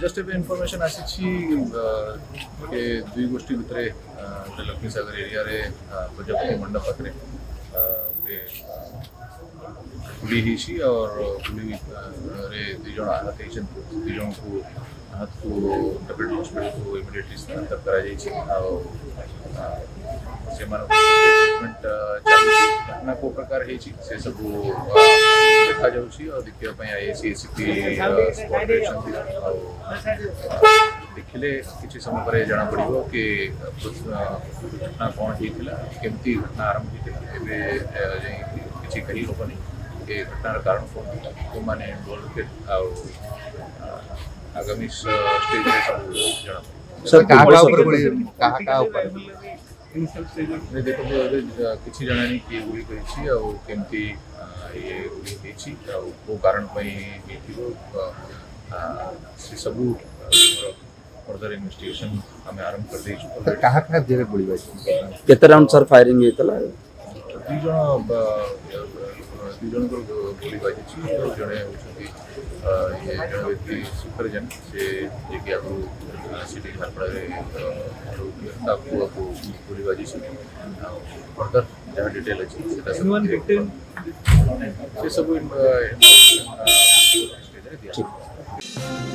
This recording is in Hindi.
जस्ट एक इन्फॉर्मेशन आसीची दुई गोष्टी भितरे लक्ष्मीसागर uh, एरिया रे मंडप uh, पाखरे ते डी और पुलिस दिज आहत होती दिज को आहत को डबल हस्पिटा को इमिडियेटली स्थानांतर कर को प्रकार से सब देखा जा देखापी एसीपी सपोर्ट अच्छा देखिले कि समय पर जना पड़ कि घटना कौन होता केमती घटना आरंभ होता किसी कही हम नहीं घटनार कारण कौन जो मैंने इनवल्व आगामी स्टेज सर देख किसी जाना नहीं किए गुड़ी कही केमती ये गुड़ी कारण कारणपी से सबू ಫರ್ದರ್ ಇನ್ವೆಸ್ಟಿಗೇಷನ್ ಆಮೆ ಆರಂಭ ಕರ್ದಿ ಸರ್ ಕಹ ಕಹ ಜೇರೆ ಗೋಳಿ ಬಾಜಿ ಕೆತ ರೌಂಡ್ ಸರ್ ಫೈರಿಂಗ್ ಐತಲ ದಿ ಜನ ଦି ଜଣଙ୍କର ଗୁଳି ବାଜିଛି ଆଉ ଜଣେ ହେଉଛନ୍ତି ଇଏ ଜଣେ ବ୍ୟକ୍ତି ସୁପରଜେନ୍ ସେ ଯିଏକି ଆଗରୁ ସେଠି ଝାରପଡ଼ାରେ ରହୁଥିଲେ ତାକୁ ଆକୁ ଗୁଳି ବାଜିଛି ଆଉ ଫର୍ଦର ଯାହା ଡିଟେଲ୍ ଅଛି ସେଟା ସେସବୁ ଷ୍ଟେଜ୍ରେ ଦିଆଯିବ